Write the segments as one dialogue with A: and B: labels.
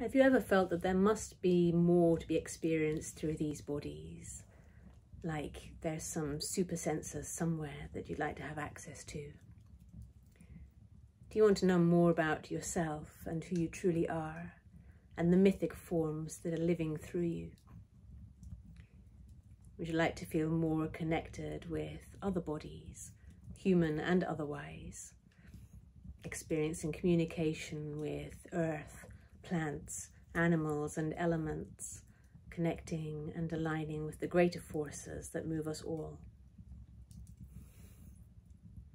A: Have you ever felt that there must be more to be experienced through these bodies? Like there's some super sensor somewhere that you'd like to have access to? Do you want to know more about yourself and who you truly are and the mythic forms that are living through you? Would you like to feel more connected with other bodies, human and otherwise? Experiencing communication with earth, plants, animals and elements, connecting and aligning with the greater forces that move us all.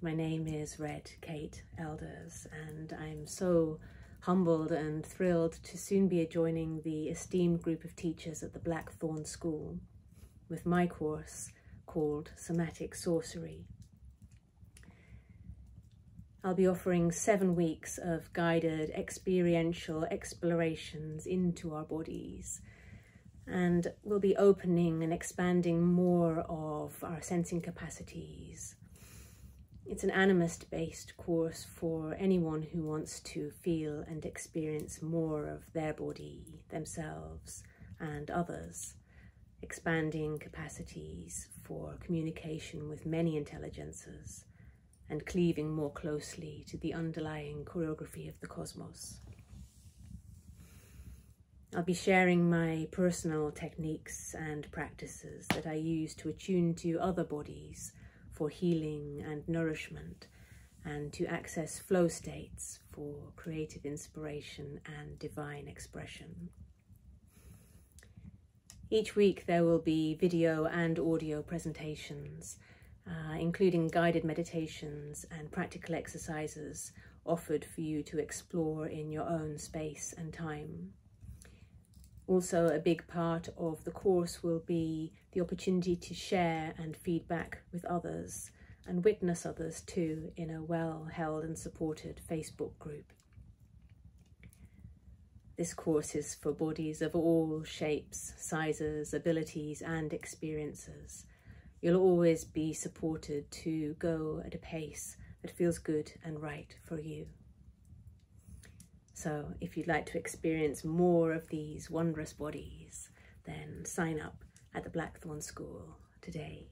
A: My name is Red K Elders, and I'm so humbled and thrilled to soon be joining the esteemed group of teachers at the Blackthorne School with my course called Somatic Sorcery. I'll be offering seven weeks of guided experiential explorations into our bodies. And we'll be opening and expanding more of our sensing capacities. It's an animist based course for anyone who wants to feel and experience more of their body, themselves, and others, expanding capacities for communication with many intelligences and cleaving more closely to the underlying choreography of the cosmos. I'll be sharing my personal techniques and practices that I use to attune to other bodies for healing and nourishment and to access flow states for creative inspiration and divine expression. Each week there will be video and audio presentations uh, including guided meditations and practical exercises offered for you to explore in your own space and time. Also, a big part of the course will be the opportunity to share and feedback with others and witness others too in a well held and supported Facebook group. This course is for bodies of all shapes, sizes, abilities, and experiences You'll always be supported to go at a pace that feels good and right for you. So if you'd like to experience more of these wondrous bodies, then sign up at the Blackthorne School today.